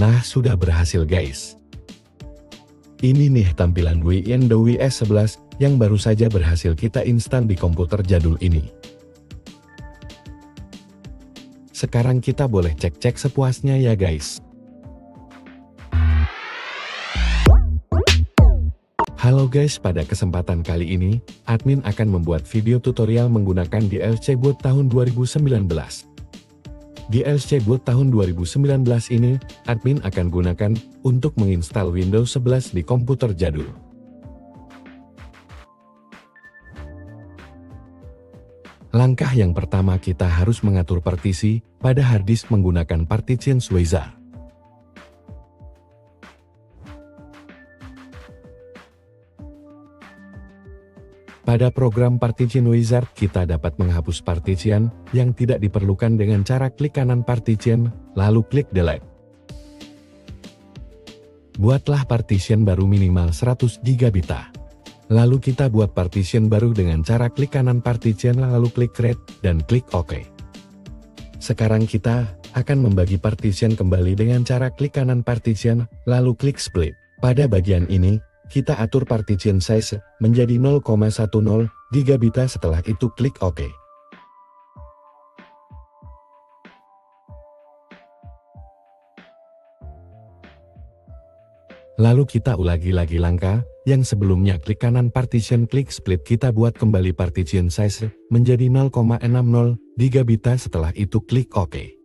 Nah, sudah berhasil guys. Ini nih tampilan Windows 11 yang baru saja berhasil kita instan di komputer jadul ini. Sekarang kita boleh cek-cek sepuasnya ya guys. Halo guys, pada kesempatan kali ini, admin akan membuat video tutorial menggunakan DLC Boot tahun 2019. DLC Boot tahun 2019 ini, admin akan gunakan untuk menginstal Windows 11 di komputer jadul. Langkah yang pertama kita harus mengatur partisi pada harddisk menggunakan partition wizard. Pada program Partition Wizard, kita dapat menghapus partition yang tidak diperlukan dengan cara klik kanan partition, lalu klik delete. Buatlah partition baru minimal 100 GB. Lalu kita buat partition baru dengan cara klik kanan partition lalu klik create dan klik OK. Sekarang kita akan membagi partition kembali dengan cara klik kanan partition lalu klik split. Pada bagian ini, kita atur partition size menjadi 0,10 GB setelah itu klik OK. Lalu kita ulangi lagi langkah, yang sebelumnya klik kanan partition klik split kita buat kembali partition size menjadi 0,60 GB setelah itu klik OK.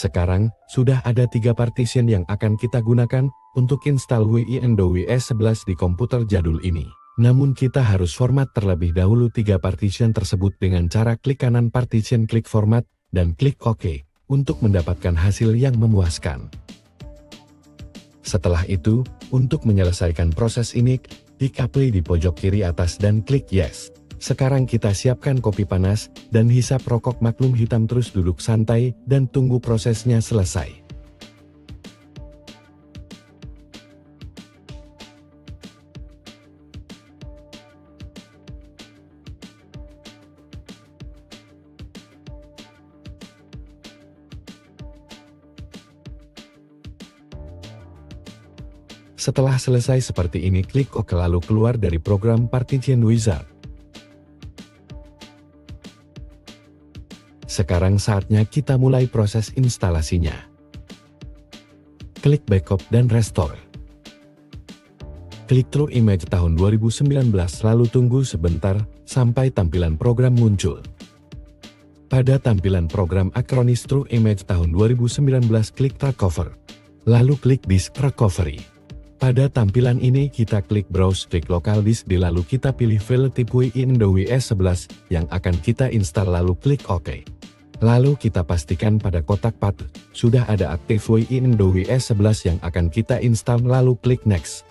Sekarang, sudah ada tiga partition yang akan kita gunakan untuk install Windows 11 di komputer jadul ini. Namun kita harus format terlebih dahulu tiga partition tersebut dengan cara klik kanan partition klik format, dan klik OK, untuk mendapatkan hasil yang memuaskan. Setelah itu, untuk menyelesaikan proses ini, klik apply di pojok kiri atas dan klik yes. Sekarang kita siapkan kopi panas, dan hisap rokok maklum hitam terus duduk santai, dan tunggu prosesnya selesai. Setelah selesai seperti ini klik OK lalu keluar dari program Partition Wizard. Sekarang saatnya kita mulai proses instalasinya. Klik Backup dan Restore. Klik True Image tahun 2019 lalu tunggu sebentar sampai tampilan program muncul. Pada tampilan program Acronis True Image tahun 2019 klik Recover. Lalu klik Disk Recovery. Pada tampilan ini kita klik Browse klik Local Disk di lalu kita pilih file tipe Windows WS11 yang akan kita install lalu klik OK. Lalu kita pastikan pada kotak path sudah ada aktif Windows WS11 yang akan kita install lalu klik Next.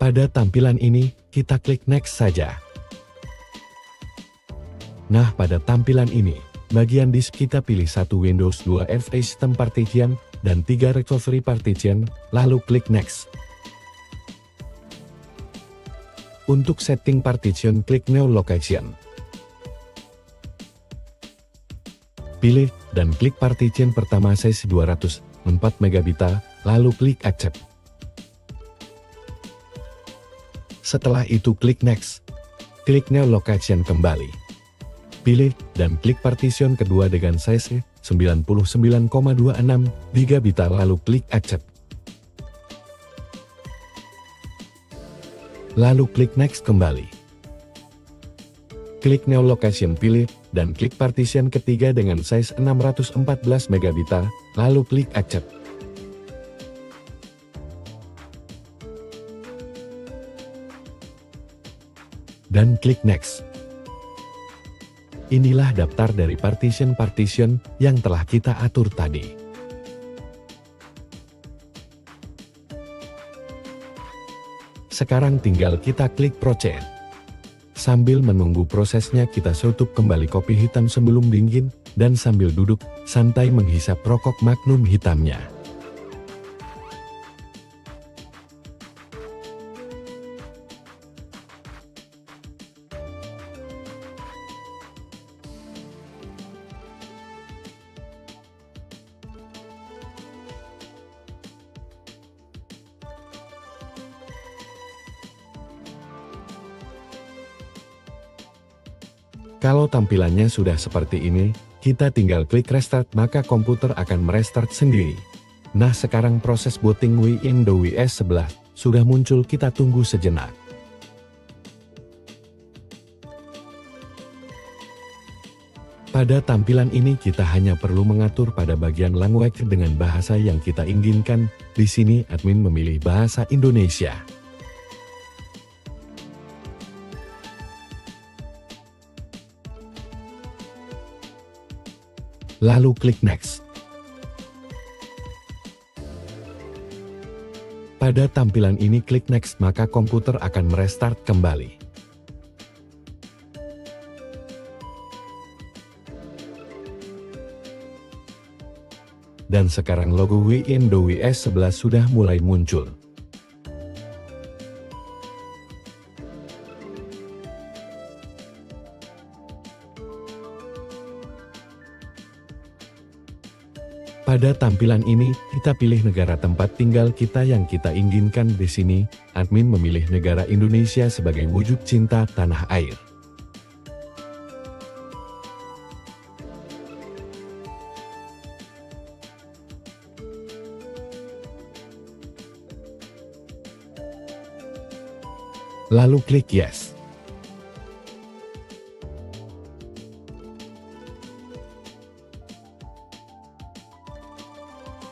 Pada tampilan ini, kita klik Next saja. Nah pada tampilan ini, bagian disk kita pilih satu Windows 2 FA System Partition dan tiga recovery partition, lalu klik Next. Untuk setting partition, klik New Location. Pilih dan klik partition pertama size 204 MB, lalu klik Accept. Setelah itu klik Next. Klik New Location kembali. Pilih dan klik partition kedua dengan size 99,26 GB lalu klik accept. Lalu klik next kembali. Klik new location pilih dan klik partition ketiga dengan size 614 MB lalu klik accept. Dan klik next. Inilah daftar dari partition-partition yang telah kita atur tadi. Sekarang tinggal kita klik Proceed. Sambil menunggu prosesnya kita tutup kembali kopi hitam sebelum dingin, dan sambil duduk, santai menghisap rokok magnum hitamnya. Kalau tampilannya sudah seperti ini, kita tinggal klik restart maka komputer akan merestart sendiri. Nah sekarang proses booting Windows WS 11 sudah muncul kita tunggu sejenak. Pada tampilan ini kita hanya perlu mengatur pada bagian language dengan bahasa yang kita inginkan. Di sini admin memilih bahasa Indonesia. Lalu klik Next. Pada tampilan ini klik Next maka komputer akan merestart kembali. Dan sekarang logo Windows WS 11 sudah mulai muncul. Pada tampilan ini, kita pilih negara tempat tinggal kita yang kita inginkan di sini. Admin memilih negara Indonesia sebagai wujud cinta tanah air. Lalu klik Yes.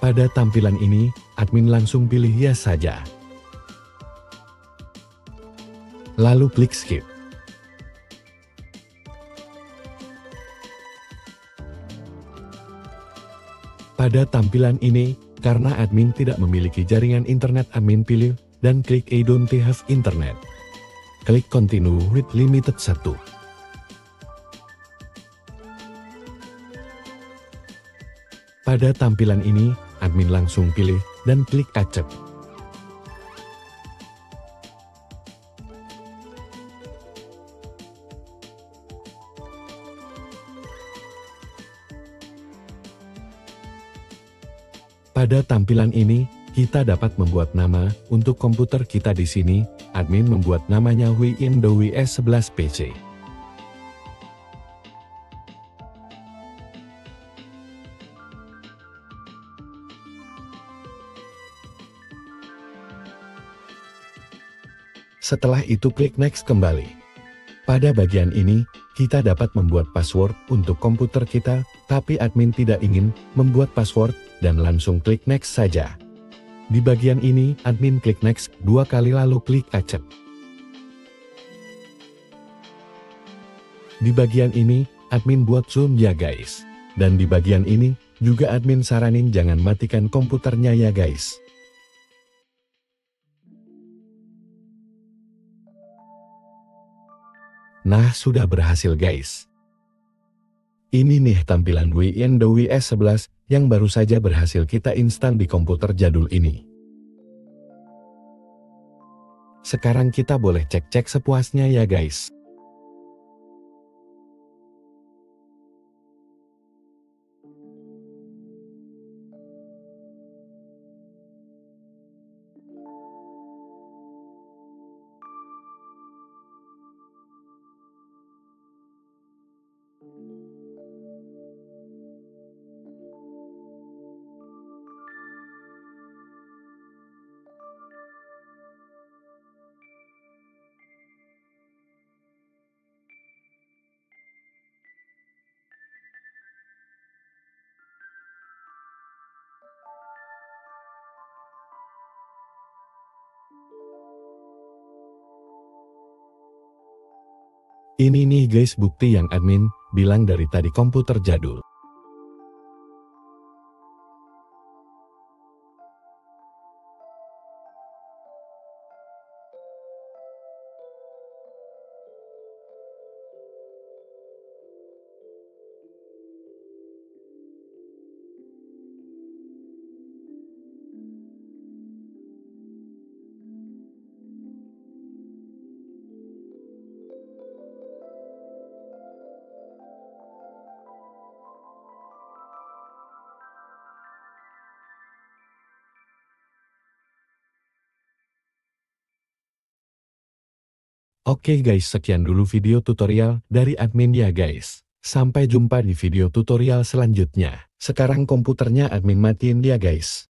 Pada tampilan ini, admin langsung pilih ya saja. Lalu klik skip. Pada tampilan ini, karena admin tidak memiliki jaringan internet admin pilih dan klik I don't have internet. Klik continue with limited 1. Pada tampilan ini, admin langsung pilih dan klik accept. Pada tampilan ini, kita dapat membuat nama untuk komputer kita di sini. Admin membuat namanya Windows WS11 PC. Setelah itu klik next kembali. Pada bagian ini, kita dapat membuat password untuk komputer kita, tapi admin tidak ingin membuat password dan langsung klik next saja. Di bagian ini, admin klik next dua kali lalu klik accept. Di bagian ini, admin buat zoom ya guys. Dan di bagian ini, juga admin saranin jangan matikan komputernya ya guys. Nah sudah berhasil guys. Ini nih tampilan Windows WS 11 yang baru saja berhasil kita instan di komputer jadul ini. Sekarang kita boleh cek-cek sepuasnya ya guys. Ini nih guys bukti yang admin bilang dari tadi komputer jadul. Oke guys sekian dulu video tutorial dari admin ya guys. Sampai jumpa di video tutorial selanjutnya. Sekarang komputernya admin matiin ya guys.